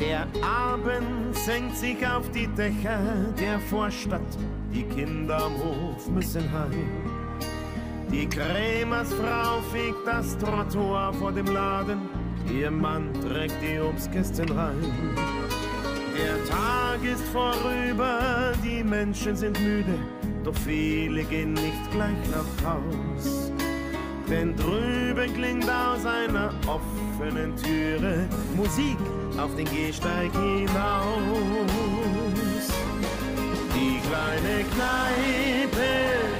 Der Abend senkt sich auf die Dächer der Vorstadt. Die Kinder am Hof müssen heim. Die Krämersfrau fegt das Trottoir vor dem Laden. Ihr Mann trägt die Obstkästen rein. Der Tag ist vorüber, die Menschen sind müde, doch viele gehen nicht gleich nach Haus. Denn drüben klingt aus einer offenen Türe Musik auf den Gehsteig hinaus. Die kleine Kneipe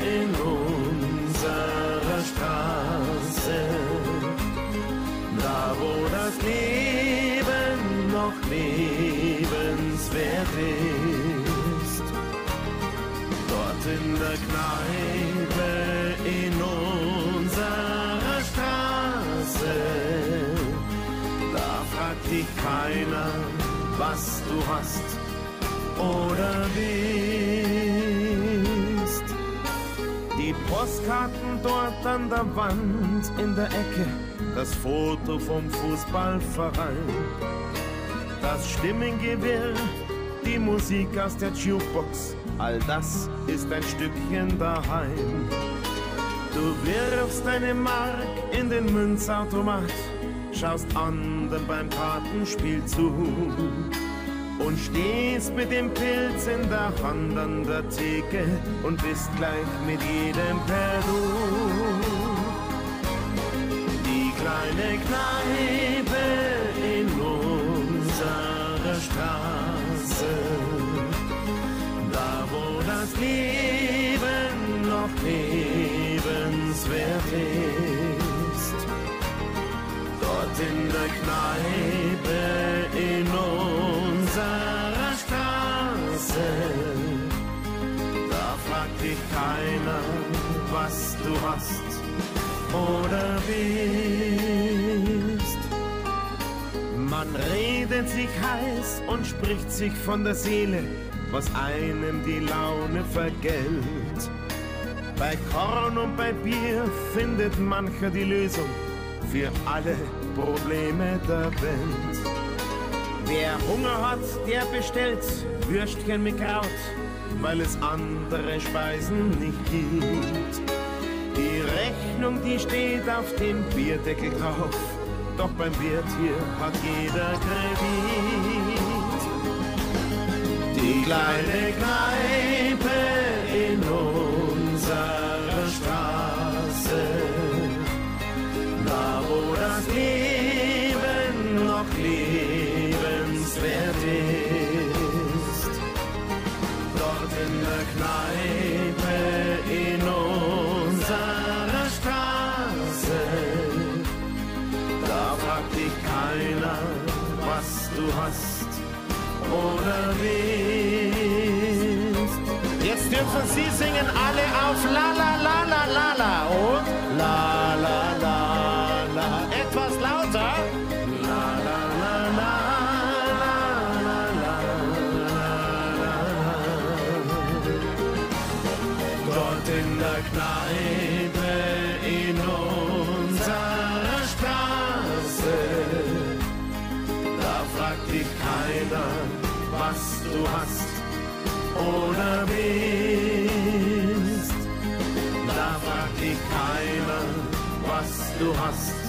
in unserer Straße, da wo das Leben noch lebenswert ist. Dort in der Kneipe dich keiner, was du hast oder bist. Die Postkarten dort an der Wand in der Ecke, das Foto vom Fußballverein, das Stimmengewirr, die Musik aus der Jukebox, all das ist ein Stückchen daheim. Du wirfst deine Mark in den Münzautomat, schaust anderen beim Kartenspiel zu und stehst mit dem Pilz in der Hand an der Theke und bist gleich mit jedem per Du. Die kleine Kneipe in der Kneipe in unserer Straße, da fragt dich keiner, was du hast oder bist. Man redet sich heiß und spricht sich von der Seele, was einem die Laune vergällt. Bei Korn und bei Bier findet mancher die Lösung für alle Probleme der Welt. Wer Hunger hat, der bestellt Würstchen mit Kraut, weil es andere Speisen nicht gibt. Die Rechnung, die steht auf dem Bierdeckel drauf, doch beim Wirt hier hat jeder Kredit. Die kleine Kneipe Leben noch lebenswert ist. Dort in der Kneipe in unserer Straße, da fragt dich keiner, was du hast oder willst. Jetzt dürfen Sie singen alle auf La La La La La La und La La La. Dort in der Kneipe in unserer Straße da fragt dich keiner, was du hast oder bist. Da fragt dich keiner, was du hast.